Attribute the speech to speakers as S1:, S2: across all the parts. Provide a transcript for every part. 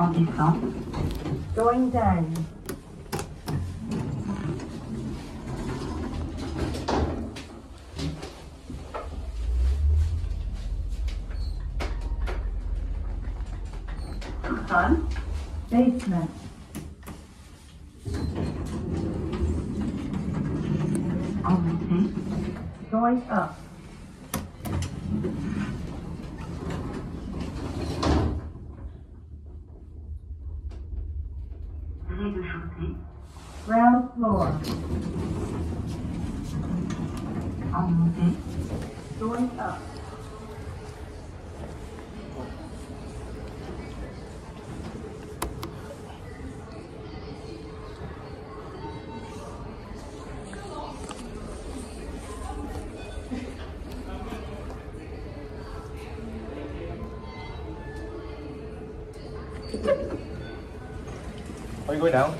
S1: On descend.
S2: Going down.
S1: Sous-sol.
S2: Basement.
S1: Oh, en montée.
S2: Going up.
S1: Rez-de-chaussée.
S2: Ground floor.
S1: En montée.
S2: Going up.
S3: Are you going down?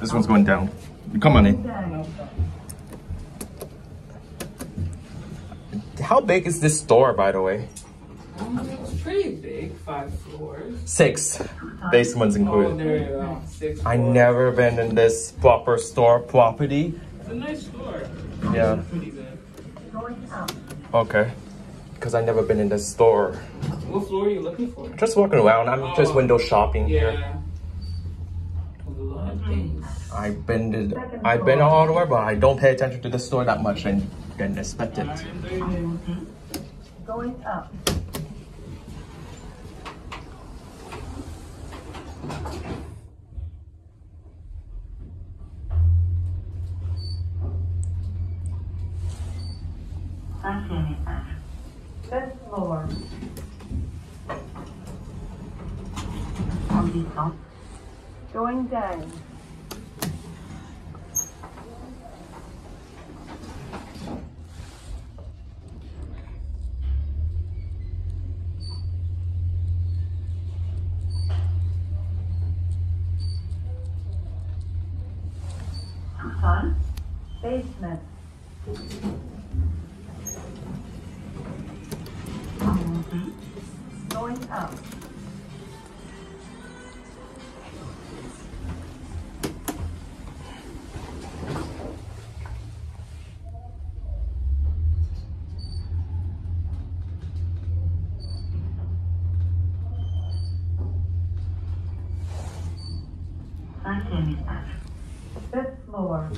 S3: This one's going down. Come on in. How big is this store, by the way?
S4: Um, it's pretty big, five floors.
S3: Six. Basements
S4: Oh,
S3: included.
S4: there you go. Six.
S3: I never been in this proper store property.
S4: It's a nice store.
S3: Yeah.
S4: Pretty good.
S2: Going up.
S3: Okay. Because I never been in this store.
S4: What floor are you looking for?
S3: Just walking around. I'm just
S4: Oh.
S3: window shopping here.
S4: Yeah. A lot of
S3: I've been to, I've been all over, but I don't pay attention to the store that much and than expected.
S4: Alright, there you
S1: En
S4: go.
S1: montée.
S2: Going up.
S1: Cinquième étage.
S2: Fifth floor. Going down.
S1: Sous-sol.
S2: Basement. Going up.
S1: Cinquième étage
S2: fifth floor.